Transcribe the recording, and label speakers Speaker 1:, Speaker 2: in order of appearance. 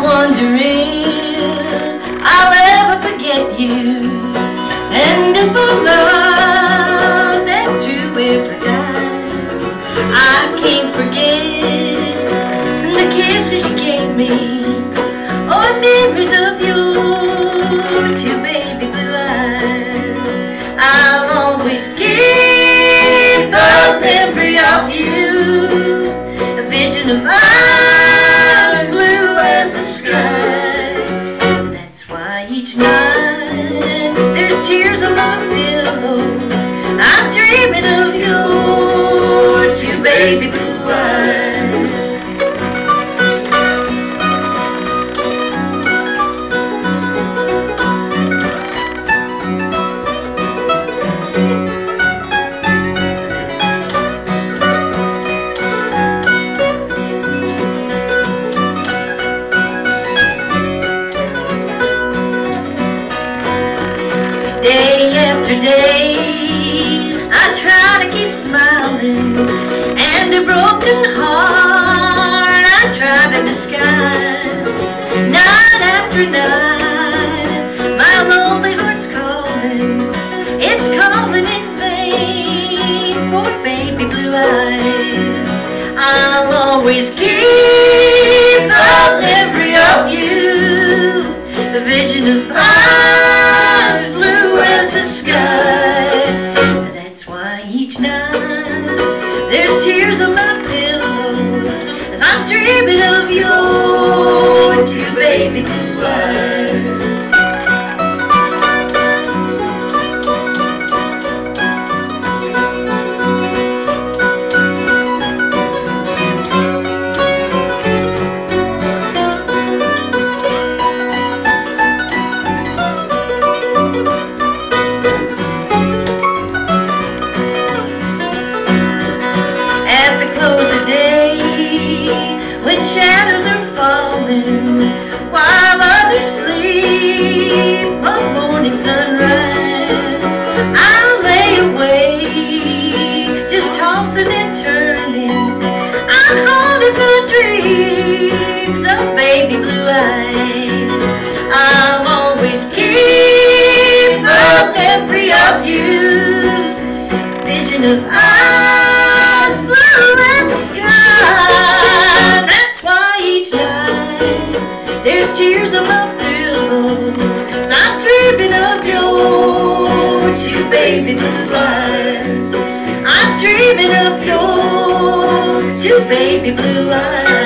Speaker 1: wondering I'll ever forget you. And if a love that's true ever dies, I can't forget the kisses you gave me, oh, or memories of your two baby blue eyes. I'll always keep the memory of you, a vision of eyes on my pillow. I'm dreaming of your two baby blue eyes. Day after day, I try to keep smiling, and a broken heart I try to disguise. Night after night, my lonely heart's calling, it's calling in vain for baby blue eyes. I'll always keep the memory of you, the vision of there's tears on my pillow as I'm dreaming of your two baby blue eyes. At the close of day when shadows are falling while others sleep from morning sunrise I'll lay awake just tossing and turning. I'm holding the dreams of baby blue eyes. I'll always keep the memory of you. Vision of eyes there's tears on my pillow. I'm dreaming of your two baby blue eyes. I'm dreaming of your two baby blue eyes.